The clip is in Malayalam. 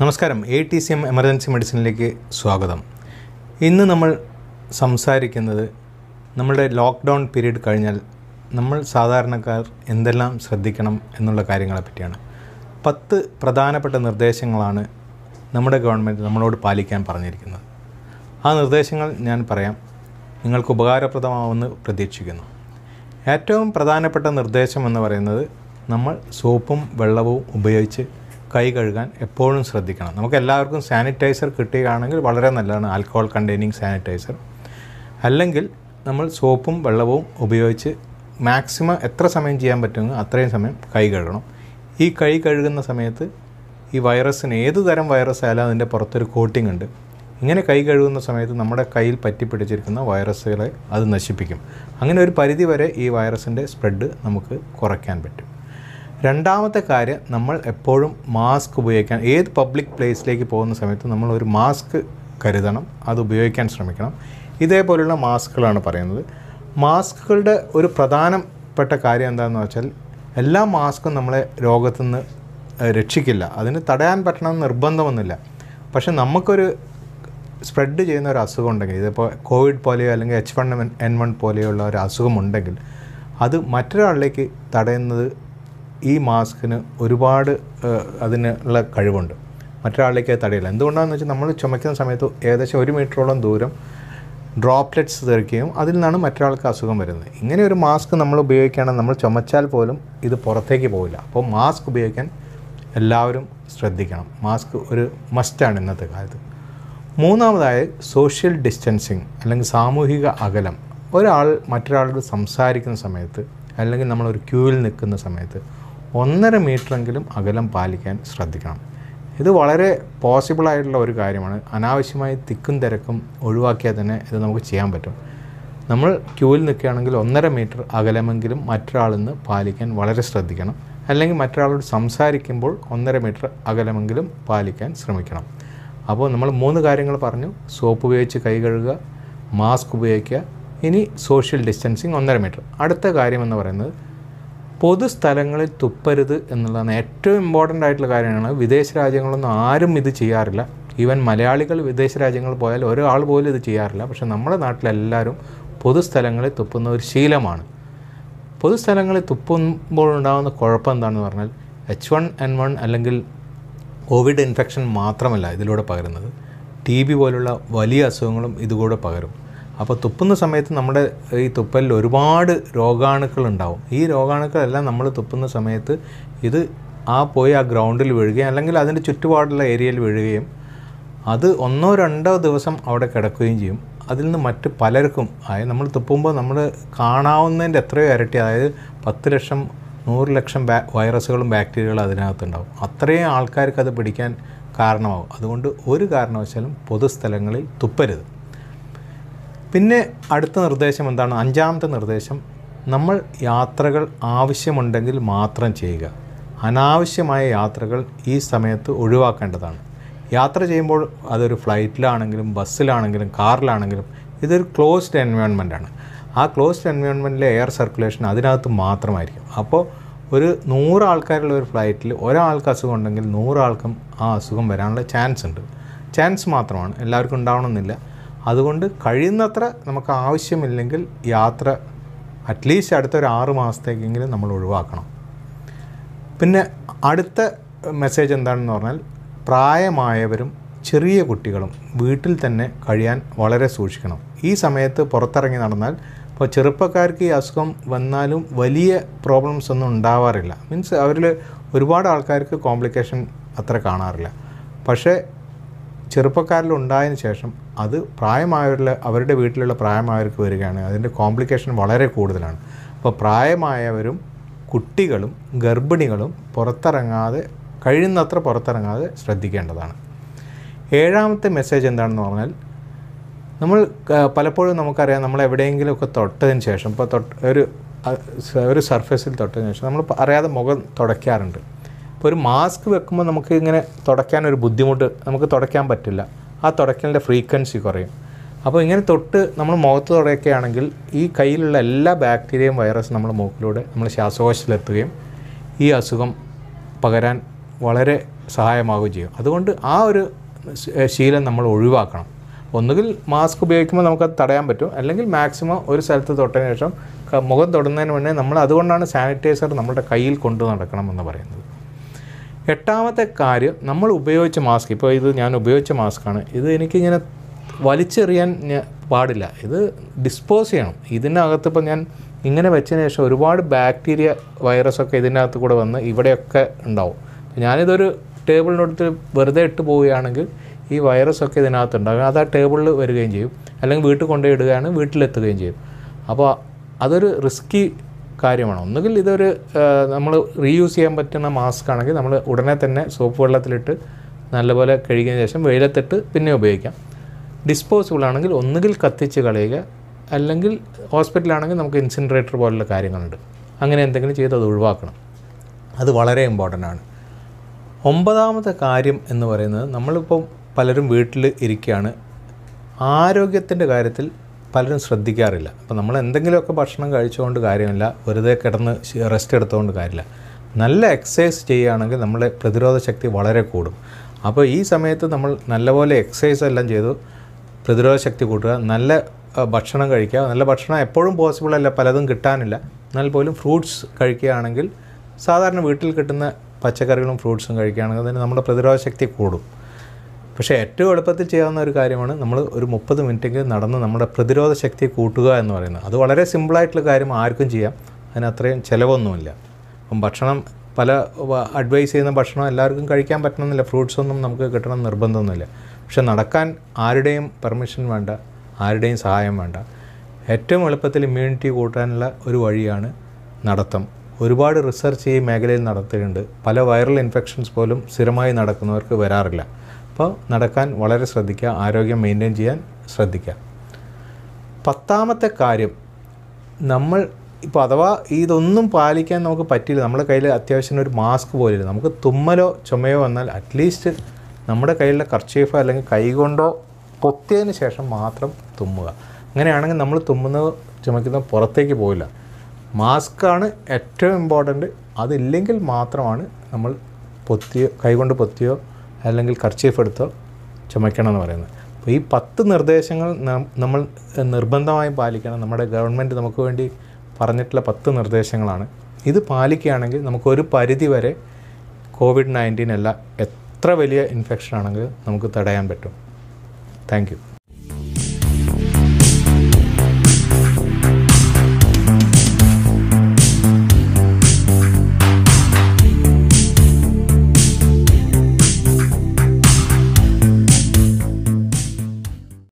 നമസ്കാരം. A T C M emergency മെഡിസിനിലേക്ക് സ്വാഗതം. ഇന്ന് നമ്മൾ സംസാരിക്കുന്നത് നമ്മുടെ ലോക്ക്ഡൗൺ പീരീഡ് കഴിഞ്ഞാൽ നമ്മൾ സാധാരണക്കാർ എന്തെല്ലാം ശ്രദ്ധിക്കണം എന്നുള്ള കാര്യങ്ങളെ പറ്റിയാണ്. പത്ത് പ്രധാനപ്പെട്ട നിർദ്ദേശങ്ങളാണ് നമ്മുടെ ഗവൺമെന്റ് നമ്മളോട് പാലിക്കാൻ പറഞ്ഞിരിക്കുന്നത്. ആ നിർദ്ദേശങ്ങൾ ഞാൻ പറയാം. നിങ്ങൾക്ക് ഉപകാരപ്രദമാവുമെന്ന് പ്രതീക്ഷിക്കുന്നു. ഏറ്റവും പ്രധാനപ്പെട്ട നിർദ്ദേശം എന്ന് പറയുന്നത് നമ്മൾ സോപ്പും വെള്ളവും ഉപയോഗിച്ച് കൈ കഴുകാൻ എപ്പോഴും ശ്രദ്ധിക്കണം. നമുക്ക് എല്ലാവർക്കും സാനിറ്റൈസർ കിട്ടുകയാണെങ്കിൽ വളരെ നല്ലതാണ്. Alcohol containing sanitiser. അല്ലെങ്കിൽ നമ്മൾ സോപ്പും വെള്ളവും ഉപയോഗിച്ച് മാക്സിമം എത്ര സമയം ചെയ്യാൻ പറ്റുമെങ്കിൽ അത്രയും സമയം കൈ കഴുകണം. ഈ കൈ കഴുകുന്ന സമയത്ത് ഈ വൈറസിന് ഏത് തരം വൈറസ് ആയാലും അതിന്റെ പുറത്തൊരു കോട്ടിംഗ് ഉണ്ട്. ഇങ്ങനെ കൈ കഴുകുന്ന സമയത്ത് നമ്മുടെ കയ്യിൽ പറ്റിപ്പിടിച്ചിരിക്കുന്ന വൈറസുകളെ അത് നശിപ്പിക്കും. അങ്ങനെ ഒരു പരിധി വരെ ഈ വൈറസിന്റെ സ്പ്രെഡ് നമുക്ക് കുറയ്ക്കാൻ പറ്റും. രണ്ടാമത്തെ കാര്യം നമ്മൾ എപ്പോഴും മാസ്ക് ഉപയോഗിക്കാൻ ഏത് പബ്ലിക് പ്ലേസിലേക്ക് പോകുന്ന സമയത്ത് നമ്മൾ ഒരു മാസ്ക് കരുതണം അത് ഉപയോഗിക്കാൻ ശ്രമിക്കണം. ഇതേപോലെയുള്ള മാസ്കുകളാണ് പറയുന്നത്. മാസ്കുകളുടെ ഒരു പ്രധാനപ്പെട്ട കാര്യം എന്താണെന്ന് വെച്ചാൽ എല്ലാ മാസ്കും നമ്മളെ രോഗത്തു നിന്ന് രക്ഷിക്കില്ല. അതിന് തടയാൻ പറ്റണമെന്ന് നിർബന്ധമൊന്നുമില്ല. പക്ഷെ നമുക്കൊരു സ്പ്രെഡ് ചെയ്യുന്ന ഒരു അസുഖം ഉണ്ടെങ്കിൽ ഇതിപ്പോൾ കോവിഡ് പോലെയോ അല്ലെങ്കിൽ എച്ച് വൺ എൻ വൺ പോലെയുള്ള ഒരു അസുഖമുണ്ടെങ്കിൽ അത് മറ്റൊരാളിലേക്ക് തടയുന്നത് ഈ മാസ്കിന് ഒരുപാട് അതിനുള്ള കഴിവുണ്ട്. മറ്റൊരാളിലേക്ക് തടയില്ല. എന്തുകൊണ്ടാണെന്ന് വെച്ചാൽ നമ്മൾ ചുമയ്ക്കുന്ന സമയത്ത് ഏകദേശം ഒരു മീറ്ററോളം ദൂരം ഡ്രോപ്ലെറ്റ്സ് തെറിക്കുകയും അതിൽ നിന്നാണ് മറ്റൊരാൾക്ക് അസുഖം വരുന്നത്. ഇങ്ങനെ ഒരു മാസ്ക് നമ്മൾ ഉപയോഗിക്കുകയാണെങ്കിൽ നമ്മൾ ചുമച്ചാൽ പോലും ഇത് പുറത്തേക്ക് പോവില്ല. അപ്പോൾ മാസ്ക് ഉപയോഗിക്കാൻ എല്ലാവരും ശ്രദ്ധിക്കണം. മാസ്ക് ഒരു മസ്റ്റാണ് ഇന്നത്തെ കാലത്ത്. മൂന്നാമതായി സോഷ്യൽ ഡിസ്റ്റൻസിങ് അല്ലെങ്കിൽ സാമൂഹിക അകലം. ഒരാൾ മറ്റൊരാളോട് സംസാരിക്കുന്ന സമയത്ത് അല്ലെങ്കിൽ നമ്മൾ ഒരു ക്യൂവിൽ നിൽക്കുന്ന സമയത്ത് ഒന്നര മീറ്ററെങ്കിലും അകലം പാലിക്കാൻ ശ്രദ്ധിക്കണം. ഇത് വളരെ പോസിബിൾ ആയിട്ടുള്ള ഒരു കാര്യമാണ്. അനാവശ്യമായി തിക്കും തിരക്കും ഒഴിവാക്കിയാൽ തന്നെ ഇത് നമുക്ക് ചെയ്യാൻ പറ്റും. നമ്മൾ ക്യൂവിൽ നിൽക്കുകയാണെങ്കിൽ ഒന്നര മീറ്റർ അകലമെങ്കിലും മറ്റൊരാളിൽ നിന്ന് പാലിക്കാൻ വളരെ ശ്രദ്ധിക്കണം. അല്ലെങ്കിൽ മറ്റൊരാളോട് സംസാരിക്കുമ്പോൾ ഒന്നര മീറ്റർ അകലമെങ്കിലും പാലിക്കാൻ ശ്രമിക്കണം. അപ്പോൾ നമ്മൾ മൂന്ന് കാര്യങ്ങൾ പറഞ്ഞു. സോപ്പ് ഉപയോഗിച്ച് കൈ കഴുകുക മാസ്ക് ഉപയോഗിക്കുക. ഇനി സോഷ്യൽ ഡിസ്റ്റൻസിങ് ഒന്നര മീറ്റർ. അടുത്ത കാര്യം എന്ന് പറയുന്നത് പൊതുസ്ഥലങ്ങളിൽ തുപ്പരുത് എന്നുള്ളതാണ് ഏറ്റവും ഇമ്പോർട്ടന്റ് ആയിട്ടുള്ള കാര്യമാണ്. വിദേശ രാജ്യങ്ങളൊന്നും ആരും ഇത് ചെയ്യാറില്ല. ഈവൻ മലയാളികൾ വിദേശ രാജ്യങ്ങളിൽ പോയാൽ ഒരാൾ പോലും ഇത് ചെയ്യാറില്ല. പക്ഷെ നമ്മുടെ നാട്ടിലെല്ലാവരും പൊതുസ്ഥലങ്ങളിൽ തുപ്പുന്ന ഒരു ശീലമാണ്. പൊതുസ്ഥലങ്ങളിൽ തുപ്പുമ്പോൾ ഉണ്ടാകുന്ന കുഴപ്പം എന്താണെന്ന് പറഞ്ഞാൽ എച്ച് വൺ എൻ വൺ അല്ലെങ്കിൽ കോവിഡ് ഇൻഫെക്ഷൻ മാത്രമല്ല ഇതിലൂടെ പകരുന്നത്. ടി ബി പോലുള്ള വലിയ അസുഖങ്ങളും ഇതുകൂടെ പകരും. അപ്പോൾ തുപ്പുന്ന സമയത്ത് നമ്മുടെ ഈ തുപ്പലിൽ ഒരുപാട് രോഗാണുക്കൾ ഉണ്ടാവും. ഈ രോഗാണുക്കളെല്ലാം നമ്മൾ തുപ്പുന്ന സമയത്ത് ഇത് ആ പോയി ആ ഗ്രൗണ്ടിൽ വീഴുകയും അല്ലെങ്കിൽ അതിന്റെ ചുറ്റുപാടുള്ള ഏരിയയിൽ വീഴുകയും അത് ഒന്നോ രണ്ടോ ദിവസം അവിടെ കിടക്കുകയും ചെയ്യും. അതിൽ നിന്ന് മറ്റ് പലർക്കും അതായത് നമ്മൾ തുപ്പുമ്പോൾ നമ്മൾ കാണാവുന്നതിന്റെ എത്രയോ ഇരട്ടി അതായത് പത്ത് ലക്ഷം നൂറ് ലക്ഷം ബാ വൈറസുകളും ബാക്ടീരിയകളും അതിനകത്തുണ്ടാവും അത്രയും ആൾക്കാർക്ക് അത് പിടിക്കാൻ കാരണമാകും അതുകൊണ്ട് ഒരു കാരണവശാലും പൊതുസ്ഥലങ്ങളിൽ തുപ്പരുത്. പിന്നെ അടുത്ത നിർദ്ദേശം എന്താണ്? അഞ്ചാമത്തെ നിർദ്ദേശം നമ്മൾ യാത്രകൾ ആവശ്യമുണ്ടെങ്കിൽ മാത്രം ചെയ്യുക. അനാവശ്യമായ യാത്രകൾ ഈ സമയത്ത് ഒഴിവാക്കേണ്ടതാണ്. യാത്ര ചെയ്യുമ്പോൾ അതൊരു ഫ്ലൈറ്റിലാണെങ്കിലും ബസ്സിലാണെങ്കിലും കാറിലാണെങ്കിലും ഇതൊരു ക്ലോസ്ഡ് എൻവയോൺമെന്റ് ആണ്. ആ ക്ലോസ്ഡ് എൻവയോൺമെന്റിലെ എയർ സർക്കുലേഷൻ അതിനകത്ത് മാത്രമായിരിക്കും. അപ്പോൾ ഒരു നൂറ് ആൾക്കാരുള്ള ഒരു ഫ്ലൈറ്റിൽ ഒരാൾക്ക് അസുഖം ഉണ്ടെങ്കിൽ നൂറാൾക്കും ആ അസുഖം വരാനുള്ള ചാൻസ് ഉണ്ട്. ചാൻസ് മാത്രമാണ്. എല്ലാവർക്കും ഉണ്ടാവണമെന്നില്ല. അതുകൊണ്ട് കഴിയുന്നത്ര നമുക്ക് ആവശ്യമില്ലെങ്കിൽ യാത്ര അറ്റ്ലീസ്റ്റ് അടുത്ത ഒരു ആറ് മാസത്തേക്കെങ്കിലും നമ്മൾ ഒഴിവാക്കണം. പിന്നെ അടുത്ത മെസ്സേജ് എന്താണെന്ന് പറഞ്ഞാൽ പ്രായമായവരും ചെറിയ കുട്ടികളും വീട്ടിൽ തന്നെ കഴിയാൻ വളരെ സൂക്ഷിക്കണം. ഈ സമയത്ത് പുറത്തിറങ്ങി നടന്നാൽ ഇപ്പോൾ ചെറുപ്പക്കാർക്ക് ഈ അസുഖം വന്നാലും വലിയ പ്രോബ്ലംസ് ഒന്നും ഉണ്ടാവാറില്ല. മീൻസ് അവരിൽ ഒരുപാട് ആൾക്കാർക്ക് കോംപ്ലിക്കേഷൻ അത്ര കാണാറില്ല. പക്ഷേ ചെറുപ്പക്കാരിൽ ഉണ്ടായതിനു ശേഷം അത് പ്രായമായവരിൽ അവരുടെ വീട്ടിലുള്ള പ്രായമായവർക്ക് വരികയാണ്. അതിന്റെ കോംപ്ലിക്കേഷൻ വളരെ കൂടുതലാണ്. അപ്പോൾ പ്രായമായവരും കുട്ടികളും ഗർഭിണികളും പുറത്തിറങ്ങാതെ കഴിയുന്നത്ര പുറത്തിറങ്ങാതെ ശ്രദ്ധിക്കേണ്ടതാണ്. ഏഴാമത്തെ മെസ്സേജ് എന്താണെന്ന് പറഞ്ഞാൽ നമ്മൾ പലപ്പോഴും നമുക്കറിയാം നമ്മൾ എവിടെയെങ്കിലുമൊക്കെ തൊട്ടതിന് ശേഷം ഇപ്പോൾ തൊട്ട് ഒരു ഒരു സർഫേസിൽ തൊട്ടതിന് ശേഷം നമ്മൾ അറിയാതെ മുഖം തുടയ്ക്കാറുണ്ട്. ഇപ്പോൾ ഒരു മാസ്ക് വെക്കുമ്പോൾ നമുക്ക് ഇങ്ങനെ തുടയ്ക്കാൻ ഒരു ബുദ്ധിമുട്ട് നമുക്ക് തുടയ്ക്കാൻ പറ്റില്ല. ആ തുടയ്ക്കലിന്റെ ഫ്രീക്വൻസി കുറയും. അപ്പോൾ ഇങ്ങനെ തൊട്ട് നമ്മൾ മുഖത്ത് തുടയ്ക്കുകയാണെങ്കിൽ ഈ കയ്യിലുള്ള എല്ലാ ബാക്ടീരിയയും വൈറസും നമ്മൾ മൂക്കിലൂടെ നമ്മൾ ശ്വാസകോശത്തിലെത്തുകയും ഈ അസുഖം പകരാൻ വളരെ സഹായമാവുകയും ചെയ്യും. അതുകൊണ്ട് ആ ഒരു ശീലം നമ്മൾ ഒഴിവാക്കണം. ഒന്നുകിൽ മാസ്ക് ഉപയോഗിക്കുമ്പോൾ നമുക്കത് തടയാൻ പറ്റും. അല്ലെങ്കിൽ മാക്സിമം ഒരു സ്ഥലത്ത് തൊട്ടതിന് ശേഷം മുഖം തൊടുന്നതിന് മുന്നേ നമ്മൾ അതുകൊണ്ടാണ് സാനിറ്റൈസർ നമ്മുടെ കയ്യിൽ കൊണ്ടു നടക്കണം എന്ന് പറയുന്നത്. എട്ടാമത്തെ കാര്യം നമ്മൾ ഉപയോഗിച്ച മാസ്ക്. ഇപ്പോൾ ഇത് ഞാൻ ഉപയോഗിച്ച മാസ്കാണ്. ഇത് എനിക്കിങ്ങനെ വലിച്ചെറിയാൻ ഞാൻ പാടില്ല. ഇത് ഡിസ്പോസ് ചെയ്യണം. ഇതിനകത്ത് ഇപ്പോൾ ഞാൻ ഇങ്ങനെ വെച്ചതിന് ശേഷം ഒരുപാട് ബാക്ടീരിയ വൈറസൊക്കെ ഇതിനകത്ത് കൂടെ വന്ന് ഇവിടെയൊക്കെ ഉണ്ടാവും. ഞാനിതൊരു ടേബിളിനടുത്ത് വെറുതെ ഇട്ട് പോവുകയാണെങ്കിൽ ഈ വൈറസൊക്കെ ഇതിനകത്ത് ഉണ്ടാകും അത് ആ ടേബിളിൽ വരികയും ചെയ്യും. അല്ലെങ്കിൽ വീട്ടിൽ കൊണ്ടുപോയി ഇടുകയാണ് വീട്ടിലെത്തുകയും ചെയ്യും. അപ്പോൾ അതൊരു റിസ്കി കാര്യമാണ്. ഒന്നുകിൽ ഇതൊരു നമ്മൾ റീയൂസ് ചെയ്യാൻ പറ്റുന്ന മാസ്ക് ആണെങ്കിൽ നമ്മൾ ഉടനെ തന്നെ സോപ്പ് വെള്ളത്തിലിട്ട് നല്ലപോലെ കഴുകിയ ശേഷം വെയിലത്തിട്ട് പിന്നെ ഉപയോഗിക്കാം. ഡിസ്പോസിബിൾ ആണെങ്കിൽ ഒന്നുകിൽ കത്തിച്ച് കളയുക. അല്ലെങ്കിൽ ഹോസ്പിറ്റലാണെങ്കിൽ നമുക്ക് ഇൻസിൻറേറ്റർ പോലുള്ള കാര്യങ്ങളുണ്ട്. അങ്ങനെ എന്തെങ്കിലും ചെയ്ത് അത് ഒഴിവാക്കണം. അത് വളരെ ഇമ്പോർട്ടന്റ് ആണ്. ഒമ്പതാമത്തെ കാര്യം എന്ന് പറയുന്നത് നമ്മളിപ്പോൾ പലരും വീട്ടിൽ ഇരിക്കുകയാണ്. ആരോഗ്യത്തിന്റെ കാര്യത്തിൽ പലരും ശ്രദ്ധിക്കാറില്ല. അപ്പോൾ നമ്മൾ എന്തെങ്കിലുമൊക്കെ ഭക്ഷണം കഴിച്ചുകൊണ്ട് കാര്യമില്ല വെറുതെ കിടന്ന് റെസ്റ്റ് എടുത്തുകൊണ്ട് കാര്യമില്ല. നല്ല എക്സസൈസ് ചെയ്യുകയാണെങ്കിൽ നമ്മുടെ പ്രതിരോധ ശക്തി വളരെ കൂടും. അപ്പോൾ ഈ സമയത്ത് നമ്മൾ നല്ലപോലെ എക്സസൈസ് എല്ലാം ചെയ്തു പ്രതിരോധ ശക്തി കൂട്ടുക നല്ല ഭക്ഷണം കഴിക്കുക. നല്ല ഭക്ഷണം എപ്പോഴും പോസിബിൾ അല്ല പലതും കിട്ടാനില്ല. എന്നാൽ പോലും ഫ്രൂട്ട്സ് കഴിക്കുകയാണെങ്കിൽ സാധാരണ വീട്ടിൽ കിട്ടുന്ന പച്ചക്കറികളും ഫ്രൂട്ട്സും കഴിക്കുകയാണെങ്കിൽ അതിന് നമ്മുടെ പ്രതിരോധ ശക്തി കൂടും. പക്ഷേ ഏറ്റവും എളുപ്പത്തിൽ ചെയ്യാവുന്ന ഒരു കാര്യമാണ് നമ്മൾ ഒരു മുപ്പത് മിനിറ്റെങ്കിലും നടന്ന് നമ്മുടെ പ്രതിരോധ ശക്തി കൂട്ടുക എന്ന് പറയുന്നത്. അത് വളരെ സിമ്പിളായിട്ടുള്ള കാര്യം ആർക്കും ചെയ്യാം. അതിന് അത്രയും ചിലവൊന്നുമില്ല. അപ്പം ഭക്ഷണം പല അഡ്വൈസ് ചെയ്യുന്ന ഭക്ഷണം എല്ലാവർക്കും കഴിക്കാൻ പറ്റണമെന്നില്ല. ഫ്രൂട്ട്സ് ഒന്നും നമുക്ക് കിട്ടണം നിർബന്ധമൊന്നുമില്ല. പക്ഷെ നടക്കാൻ ആരുടെയും പെർമിഷൻ വേണ്ട ആരുടെയും സഹായം വേണ്ട. ഏറ്റവും എളുപ്പത്തിൽ ഇമ്മ്യൂണിറ്റി കൂട്ടാനുള്ള ഒരു വഴിയാണ് നടത്തം. ഒരുപാട് റിസർച്ച് ഈ മേഖലയിൽ നടത്തിയിട്ടുണ്ട്. പല വൈറൽ ഇൻഫെക്ഷൻസ് പോലും സ്ഥിരമായി നടക്കുന്നവർക്ക് വരാറില്ല. അപ്പോൾ നടക്കാൻ വളരെ ശ്രദ്ധിക്കുക ആരോഗ്യം മെയിന്റെയിൻ ചെയ്യാൻ ശ്രദ്ധിക്കുക. പത്താമത്തെ കാര്യം നമ്മൾ ഇപ്പോൾ അഥവാ ഇതൊന്നും പാലിക്കാൻ നമുക്ക് പറ്റില്ല നമ്മുടെ കയ്യിൽ അത്യാവശ്യം ഒരു മാസ്ക് പോലില്ല. നമുക്ക് തുമ്മലോ ചുമയോ വന്നാൽ അറ്റ്ലീസ്റ്റ് നമ്മുടെ കയ്യിലുള്ള കർച്ചീഫോ അല്ലെങ്കിൽ കൈകൊണ്ടോ പൊത്തിയതിന് ശേഷം മാത്രം തുമ്മുക. അങ്ങനെയാണെങ്കിൽ നമ്മൾ തുമ്മുന്നത് ചുമക്കുന്നത് പുറത്തേക്ക് പോയില്ല മാസ്കാണ് ഏറ്റവും ഇമ്പോർട്ടന്റ് അതില്ലെങ്കിൽ മാത്രമാണ് നമ്മൾ പൊത്തിയോ കൈകൊണ്ട് പൊത്തിയോ അല്ലെങ്കിൽ കർച്ചീഫ് എടുത്തോ ചുമയ്ക്കണം എന്ന് പറയുന്നത്. അപ്പോൾ ഈ പത്ത് നിർദ്ദേശങ്ങൾ നമ്മൾ നിർബന്ധമായും പാലിക്കണം. നമ്മുടെ ഗവൺമെന്റ് നമുക്ക് വേണ്ടി പറഞ്ഞിട്ടുള്ള പത്ത് നിർദ്ദേശങ്ങളാണ്. ഇത് പാലിക്കുകയാണെങ്കിൽ നമുക്കൊരു പരിധി വരെ കോവിഡ് നയന്റീൻ അല്ല എത്ര വലിയ ഇൻഫെക്ഷൻ ആണെങ്കിലും നമുക്ക് തടയാൻ പറ്റും. താങ്ക്